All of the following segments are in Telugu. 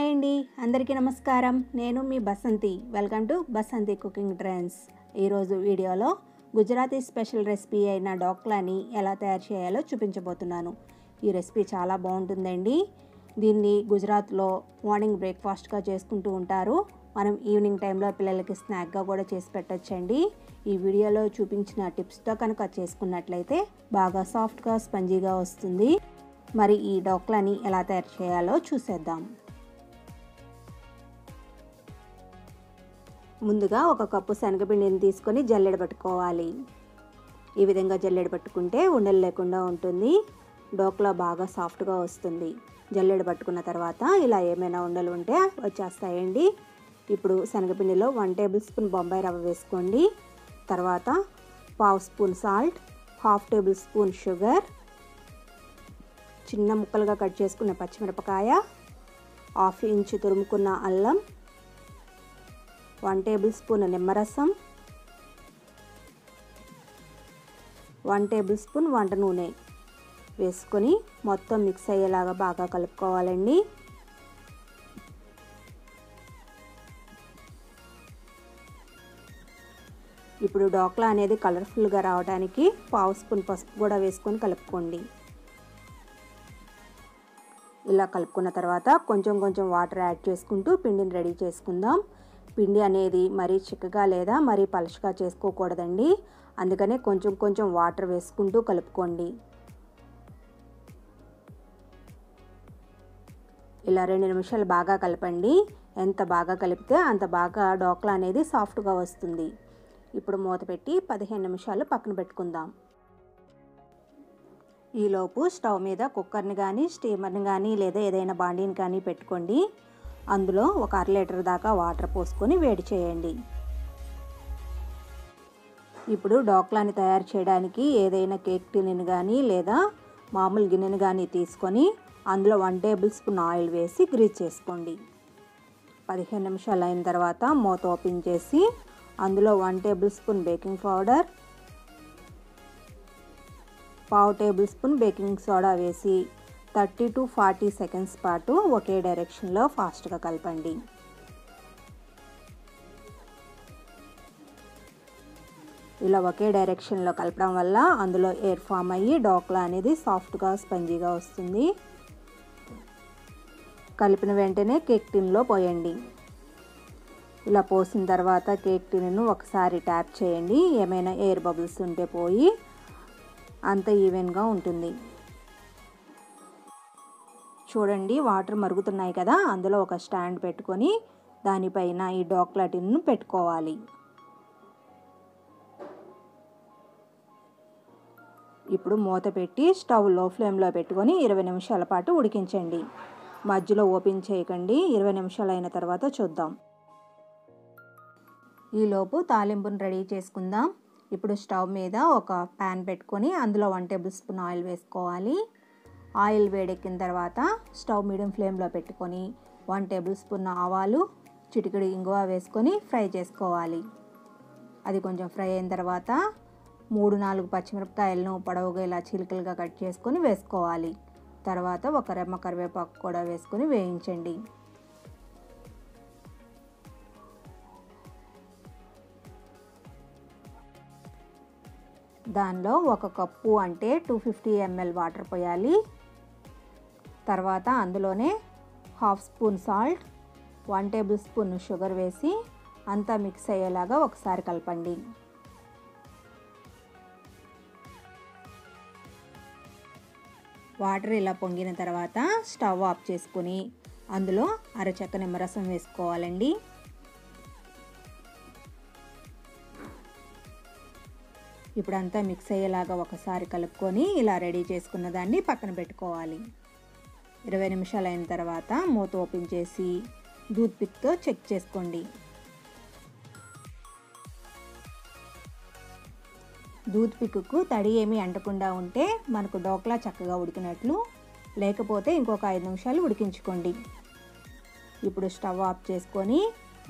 హాయ్ అండి అందరికీ నమస్కారం. నేను మీ Basanti. Welcome to Basanti cooking trends. ఈరోజు వీడియోలో గుజరాతీ స్పెషల్ రెసిపీ అయిన డోక్లాని ఎలా తయారు చేయాలో చూపించబోతున్నాను. ఈ రెసిపీ చాలా బాగుంటుందండి. దీన్ని గుజరాత్లో మార్నింగ్ బ్రేక్ఫాస్ట్గా చేసుకుంటూ ఉంటారు. మనం ఈవినింగ్ టైంలో పిల్లలకి స్నాక్గా కూడా చేసి పెట్టచ్చండి. ఈ వీడియోలో చూపించిన టిప్స్తో కనుక చేసుకున్నట్లయితే బాగా సాఫ్ట్గా స్పంజీగా వస్తుంది. మరి ఈ డోక్లాని ఎలా తయారు చేయాలో చూసేద్దాం. ముందుగా ఒక కప్పు శనగపిండిని తీసుకొని జల్లెడ పట్టుకోవాలి. ఈ విధంగా జల్లెడ పట్టుకుంటే ఉండలు లేకుండా ఉంటుంది. డోక్లా బాగా సాఫ్ట్గా వస్తుంది. జల్లెడ పట్టుకున్న తర్వాత ఇలా ఏమైనా ఉండలు ఉంటే వచ్చేస్తాయండి. ఇప్పుడు శనగపిండిలో వన్ టేబుల్ స్పూన్ బొంబాయి రవ్వ వేసుకోండి. తర్వాత పావు spoon salt half tablespoon sugar చిన్న ముక్కలుగా కట్ చేసుకున్న పచ్చిమిరపకాయ హాఫ్ ఇంచు తురుముకున్న అల్లం వన్ టేబుల్ స్పూన్ నిమ్మరసం వన్ టేబుల్ స్పూన్ వంట నూనె వేసుకొని మొత్తం మిక్స్ అయ్యేలాగా బాగా కలుపుకోవాలండి. ఇప్పుడు డోక్లా అనేది కలర్ఫుల్గా రావడానికి పావు స్పూన్ పసుపు కూడా వేసుకొని కలుపుకోండి. ఇలా కలుపుకున్న తర్వాత కొంచెం కొంచెం వాటర్ యాడ్ చేసుకుంటూ పిండిని రెడీ చేసుకుందాం. పిండి అనేది మరీ చిక్కగా లేదా మరీ పలుచగా చేసుకోకూడదండి. అందుకనే కొంచెం కొంచెం వాటర్ వేసుకుంటూ కలుపుకోండి. ఇలా రెండు నిమిషాలు బాగా కలపండి. ఎంత బాగా కలిపితే అంత బాగా డోక్లా అనేది సాఫ్ట్గా వస్తుంది. ఇప్పుడు మూత పెట్టి పదిహేను నిమిషాలు పక్కన పెట్టుకుందాం. ఈలోపు స్టవ్ మీద కుక్కర్ని కానీ స్టీమర్ని కానీ లేదా ఏదైనా బాండీని కానీ పెట్టుకోండి. అందులో ఒక అర లీటర్ దాకా వాటర్ పోసుకొని వేడి చేయండి. ఇప్పుడు డోక్లాని తయారు చేయడానికి ఏదైనా కేక్ టిన్నుని కానీ లేదా మామూలు గిన్నెను కానీ తీసుకొని అందులో వన్ టేబుల్ స్పూన్ ఆయిల్ వేసి గ్రీజ్ చేసుకోండి. పదిహేను నిమిషాలు అయిన తర్వాత మూత ఓపెన్ చేసి అందులో one table spoon baking powder పావు టేబుల్ స్పూన్ బేకింగ్ సోడా వేసి థర్టీ టు ఫార్టీ సెకండ్స్ పాటు ఒకే డైరెక్షన్లో ఫాస్ట్గా కలపండి. ఇలా ఒకే డైరెక్షన్లో కలపడం వల్ల అందులో ఎయిర్ ఫామ్ అయ్యి డోక్లా అనేది సాఫ్ట్గా స్పంజీగా వస్తుంది. కలిపిన వెంటనే కేక్ టిన్లో పోయండి. ఇలా పోసిన తర్వాత కేక్ టిన్ను ఒకసారి ట్యాప్ చేయండి. ఏమైనా ఎయిర్ బబుల్స్ ఉంటే పోయి అంత ఈవెన్గా ఉంటుంది. చూడండి వాటర్ మరుగుతున్నాయి కదా అందులో ఒక స్టాండ్ పెట్టుకొని దానిపైన ఈ డోక్లాటిన్ను పెట్టుకోవాలి. ఇప్పుడు మూత పెట్టి స్టవ్లో ఫ్లేమ్లో పెట్టుకొని ఇరవై నిమిషాల పాటు ఉడికించండి. మధ్యలో ఓపెన్ చేయకండి ఇరవై నిమిషాలు అయిన తర్వాత చూద్దాం. ఈలోపు తాలింపును రెడీ చేసుకుందాం. ఇప్పుడు స్టవ్ మీద ఒక ప్యాన్ పెట్టుకొని అందులో వన్ టేబుల్ స్పూన్ ఆయిల్ వేసుకోవాలి. ఆయిల్ వేడెక్కిన తర్వాత స్టవ్ మీడియం ఫ్లేమ్లో పెట్టుకొని వన్ టేబుల్ స్పూన్ ఆవాలు చిటికెడు ఇంగువ వేసుకొని ఫ్రై చేసుకోవాలి. అది కొంచెం ఫ్రై అయిన తర్వాత మూడు నాలుగు పచ్చిమిరపకాయలను పొడవుగా ఇలా చిలుకలుగా కట్ చేసుకొని వేసుకోవాలి. తర్వాత ఒక రెమ్మ కరివేపాకు కూడా వేసుకొని వేయించండి. దానిలో ఒక కప్పు అంటే టూ ఫిఫ్టీ ఎంఎల్ వాటర్ పోయాలి. తర్వాత అందులోనే half spoon salt one tablespoon sugar వేసి అంతా మిక్స్ అయ్యేలాగా ఒకసారి కలపండి. వాటర్ ఇలా పొంగిన తర్వాత స్టవ్ ఆఫ్ చేసుకుని అందులో అరచెక్క నిమ్మరసం వేసుకోవాలండి. ఇప్పుడు అంతా మిక్స్ అయ్యేలాగా ఒకసారి కలుపుకొని ఇలా రెడీ చేసుకున్న దాన్ని పక్కన పెట్టుకోవాలి. ఇరవై నిమిషాలు అయిన తర్వాత మూత ఓపెన్ చేసి దూత్ పిక్తో చెక్ చేసుకోండి. దూత్ పిక్కు తడి ఏమీ అంటకుండా ఉంటే మనకు డోక్లా చక్కగా ఉడికినట్లు లేకపోతే ఇంకొక ఐదు నిమిషాలు ఉడికించుకోండి. ఇప్పుడు స్టవ్ ఆఫ్ చేసుకొని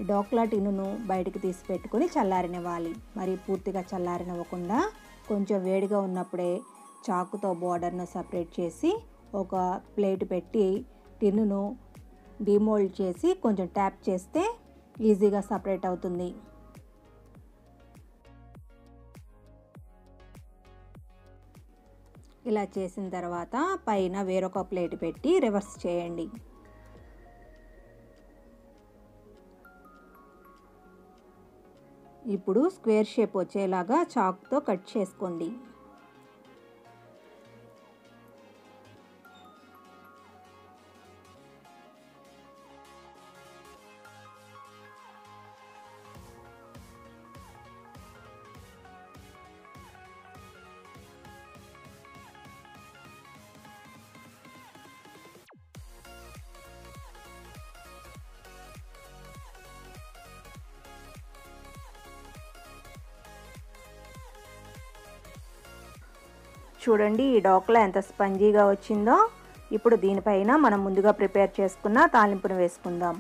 డోక్లా టిన్నును బయటకు తీసి పెట్టుకొని చల్లారనివ్వాలి. మరి పూర్తిగా చల్లారనివ్వకుండా కొంచెం వేడిగా ఉన్నప్పుడే చాకుతో బోర్డర్ను సపరేట్ చేసి ఒక ప్లేట్ పెట్టి టిన్నును డిమోల్డ్ చేసి కొంచెం ట్యాప్ చేస్తే ఈజీగా సపరేట్ అవుతుంది. ఇలా చేసిన తర్వాత పైన వేరొక ప్లేట్ పెట్టి రివర్స్ చేయండి. ఇప్పుడు స్క్వేర్ షేప్ వచ్చేలాగా చాక్తో కట్ చేసుకోండి. చూడండి ఈ డోక్లా ఎంత స్పంజీగా వచ్చిందో. ఇప్పుడు దీనిపైన మనం ముందుగా ప్రిపేర్ చేసుకున్న తాలింపును వేసుకుందాం.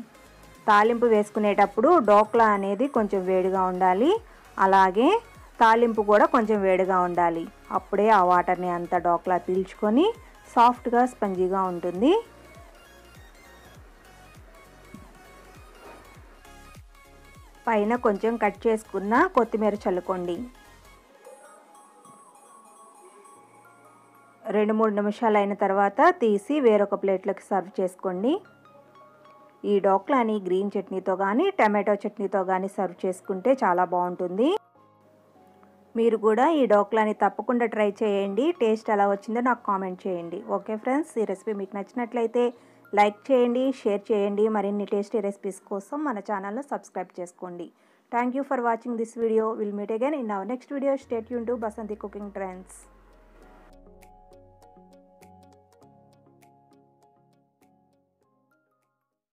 తాలింపు వేసుకునేటప్పుడు డోక్లా అనేది కొంచెం వేడిగా ఉండాలి. అలాగే తాలింపు కూడా కొంచెం వేడిగా ఉండాలి. అప్పుడే ఆ వాటర్ని అంతా డోక్లా పీల్చుకొని సాఫ్ట్గా స్పంజీగా ఉంటుంది. పైన కొంచెం కట్ చేసుకున్న కొత్తిమీర చల్లుకోండి. రెండు మూడు నిమిషాలు అయిన తర్వాత తీసి వేరొక ప్లేట్లోకి సర్వ్ చేసుకోండి. ఈ డోక్లాని గ్రీన్ చట్నీతో కానీ టమాటో చట్నీతో కానీ సర్వ్ చేసుకుంటే చాలా బాగుంటుంది. మీరు కూడా ఈ డోక్లాని తప్పకుండా ట్రై చేయండి. టేస్ట్ ఎలా వచ్చిందో నాకు కామెంట్ చేయండి. ఓకే ఫ్రెండ్స్ ఈ రెసిపీ మీకు నచ్చినట్లయితే లైక్ చేయండి షేర్ చేయండి. మరిన్ని టేస్టీ రెసిపీస్ కోసం మన ఛానల్ను సబ్స్క్రైబ్ చేసుకోండి. Thank you for watching this video. Will meet again in our next video stay Yoon to Basanti cooking trends